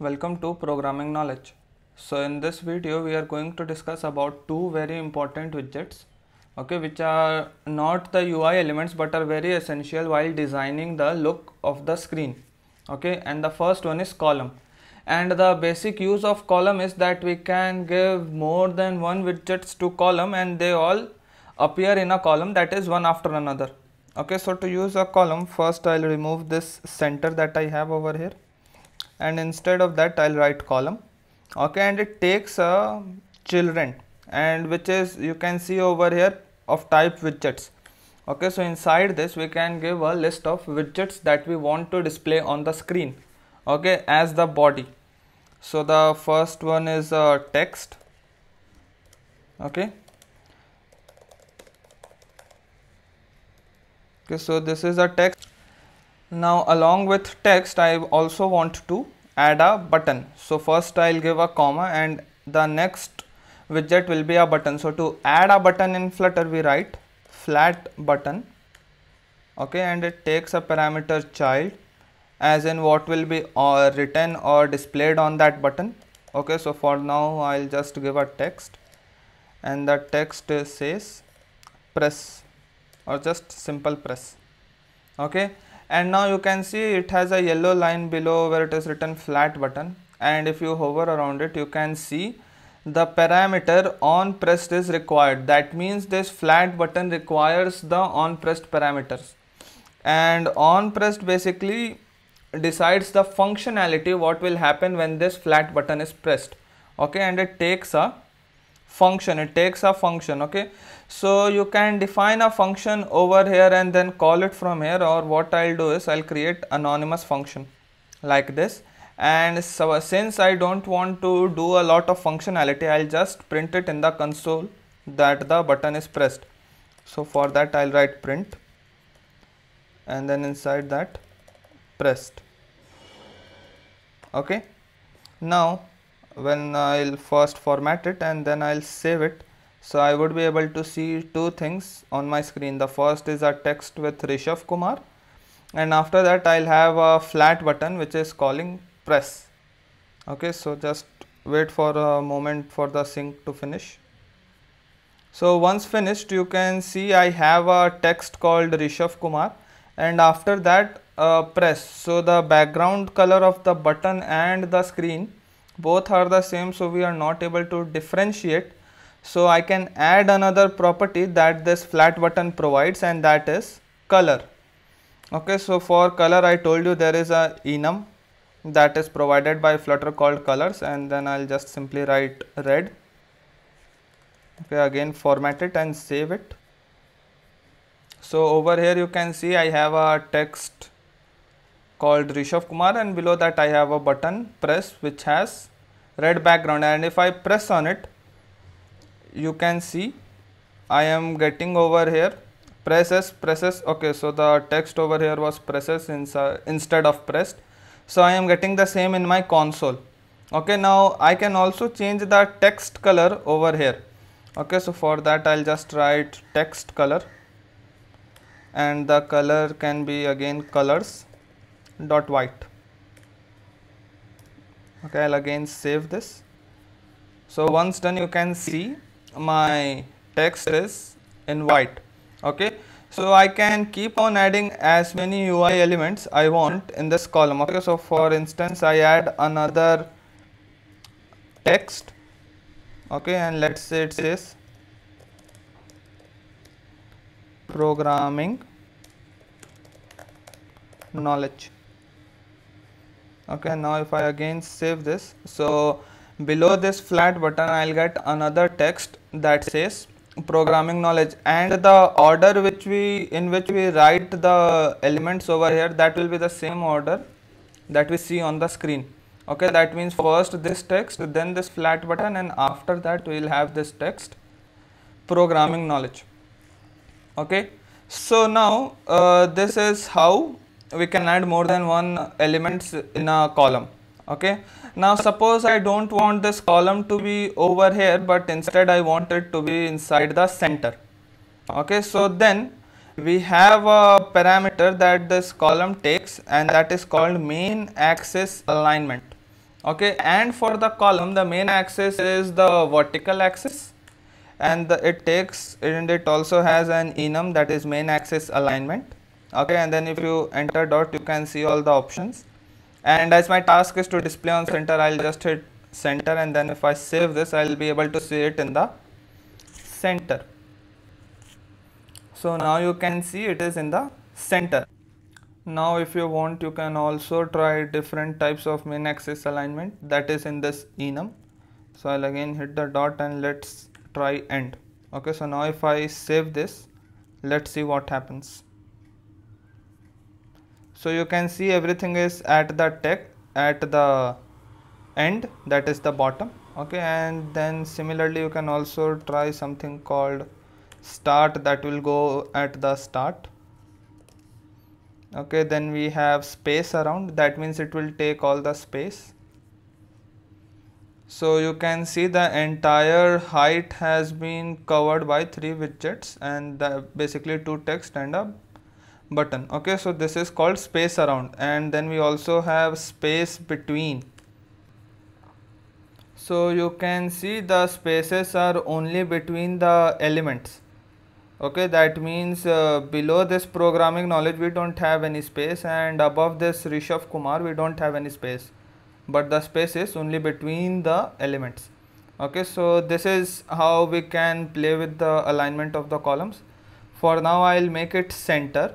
Welcome to Programming Knowledge. So in this video we are going to discuss about two very important widgets okay which are not the UI elements but are very essential while designing the look of the screen okay? And the first one is column. And the basic use of column is that we can give more than one widgets to column and they all appear in a column that is one after another okay? So to use a column first I'll remove this center that I have over here and instead of that I'll write column. Okay and it takes a children and which is you can see over here of type widgets. Okay so inside this we can give a list of widgets that we want to display on the screen. Okay as the body. So the first one is uh, text. Okay. Okay so this is a text now along with text I also want to add a button. So first I'll give a comma and the next widget will be a button. So to add a button in flutter we write flat button okay and it takes a parameter child as in what will be uh, written or displayed on that button okay. So for now I'll just give a text and the text says press or just simple press okay and now you can see it has a yellow line below where it is written flat button. And if you hover around it you can see the parameter on pressed is required. That means this flat button requires the on pressed parameters. And on pressed basically decides the functionality what will happen when this flat button is pressed. Okay and it takes a function. It takes a function okay? So you can define a function over here and then call it from here or what I'll do is I'll create anonymous function like this. And so since I don't want to do a lot of functionality I'll just print it in the console that the button is pressed. So for that I'll write print. And then inside that pressed. Okay? Now when I'll first format it and then I'll save it so I would be able to see two things on my screen. The first is a text with Rishav Kumar and after that I'll have a flat button which is calling press. Okay, so just wait for a moment for the sync to finish. So once finished you can see I have a text called Rishav Kumar and after that uh, press. So the background color of the button and the screen both are the same so we are not able to differentiate so I can add another property that this flat button provides and that is color. Okay, so for color I told you there is a enum that is provided by Flutter called colors and then I'll just simply write red. Okay, again format it and save it. So over here you can see I have a text called Rishav Kumar and below that I have a button press which has red background and if I press on it you can see I am getting over here presses presses okay so the text over here was presses instead of pressed so I am getting the same in my console okay now I can also change the text color over here okay so for that I'll just write text color and the color can be again colors dot white. Okay I'll again save this. So once done you can see my text is in white. Okay? So I can keep on adding as many UI elements I want in this column. Okay so for instance I add another text. Okay and let's say it says programming knowledge okay now if I again save this so below this flat button I'll get another text that says programming knowledge and the order which we in which we write the elements over here that will be the same order that we see on the screen. Okay that means first this text then this flat button and after that we will have this text programming knowledge. Okay so now uh, this is how we can add more than one elements in a column okay? Now suppose I don't want this column to be over here but instead I want it to be inside the center okay? So then we have a parameter that this column takes and that is called main axis alignment okay? And for the column the main axis is the vertical axis and the, it takes and it also has an enum that is main axis alignment okay and then if you enter dot you can see all the options. And as my task is to display on center I'll just hit center and then if I save this I'll be able to see it in the center. So now you can see it is in the center. Now if you want you can also try different types of main axis alignment that is in this enum. So I'll again hit the dot and let's try end. Okay so now if I save this let's see what happens so you can see everything is at the tech at the end that is the bottom okay? And then similarly you can also try something called start that will go at the start okay? Then we have space around that means it will take all the space. So you can see the entire height has been covered by three widgets and basically two text and a button. Okay so this is called space around and then we also have space between. So you can see the spaces are only between the elements. Okay that means uh, below this programming knowledge we don't have any space and above this Rishabh Kumar we don't have any space. But the space is only between the elements. Okay so this is how we can play with the alignment of the columns. For now I'll make it center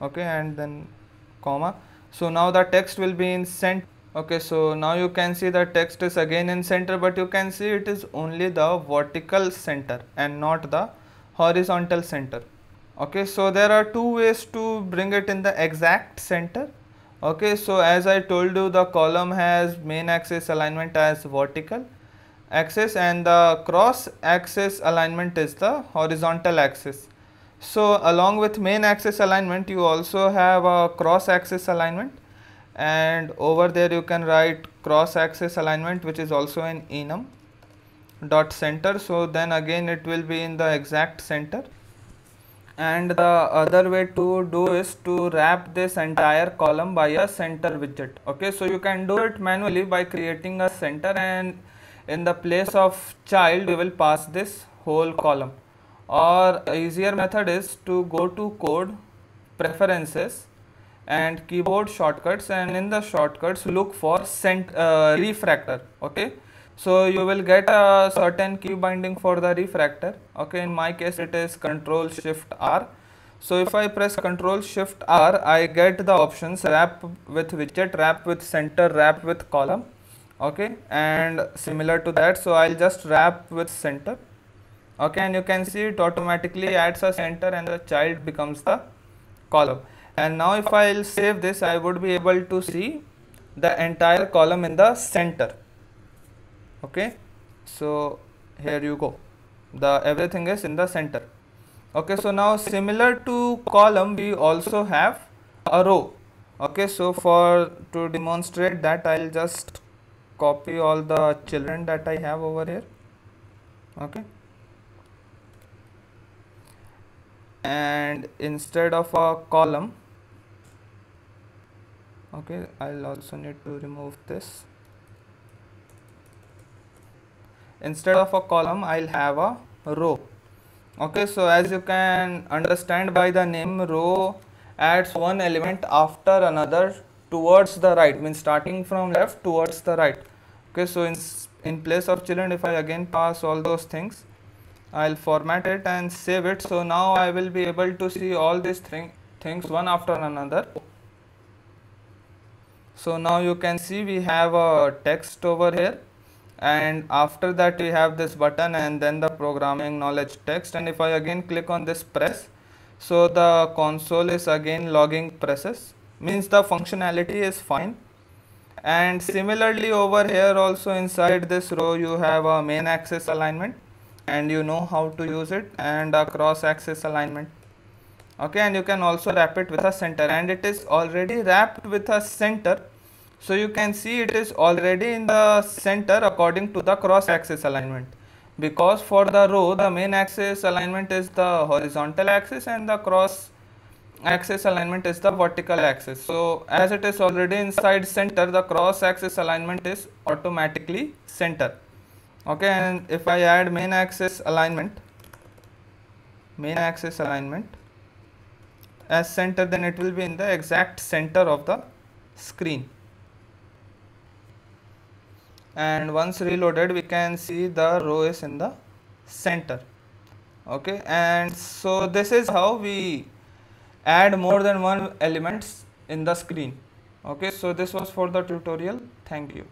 okay and then comma. So now the text will be in center okay so now you can see the text is again in center but you can see it is only the vertical center and not the horizontal center. Okay so there are two ways to bring it in the exact center. Okay so as I told you the column has main axis alignment as vertical axis and the cross axis alignment is the horizontal axis so along with main axis alignment you also have a cross axis alignment. And over there you can write cross axis alignment which is also in enum dot center. So then again it will be in the exact center. And the other way to do is to wrap this entire column by a center widget. Okay so you can do it manually by creating a center. And in the place of child we will pass this whole column or easier method is to go to code preferences and keyboard shortcuts and in the shortcuts look for cent uh, refractor okay? So you will get a certain key binding for the refractor okay? In my case it is control shift r. So if i press control shift r i get the options wrap with widget wrap with center wrap with column okay? And similar to that so i'll just wrap with center okay and you can see it automatically adds a center and the child becomes the column. And now if i'll save this i would be able to see the entire column in the center. Okay so here you go. The everything is in the center. Okay so now similar to column we also have a row. Okay so for to demonstrate that i'll just copy all the children that i have over here. Okay and instead of a column okay i'll also need to remove this. Instead of a column I'll have a row. Okay so as you can understand by the name row adds one element after another towards the right means starting from left towards the right. Okay so in in place of children if I again pass all those things I'll format it and save it. So now I will be able to see all these thing, things one after another. So now you can see we have a text over here. And after that we have this button and then the programming knowledge text. And if I again click on this press so the console is again logging presses. Means the functionality is fine. And similarly over here also inside this row you have a main axis alignment and you know how to use it and a cross axis alignment. Okay and you can also wrap it with a center and it is already wrapped with a center. So you can see it is already in the center according to the cross axis alignment. Because for the row the main axis alignment is the horizontal axis and the cross axis alignment is the vertical axis. So as it is already inside center the cross axis alignment is automatically center okay and if I add main axis alignment main axis alignment as center then it will be in the exact center of the screen. And once reloaded we can see the row is in the center. Okay and so this is how we add more than one elements in the screen. Okay so this was for the tutorial. Thank you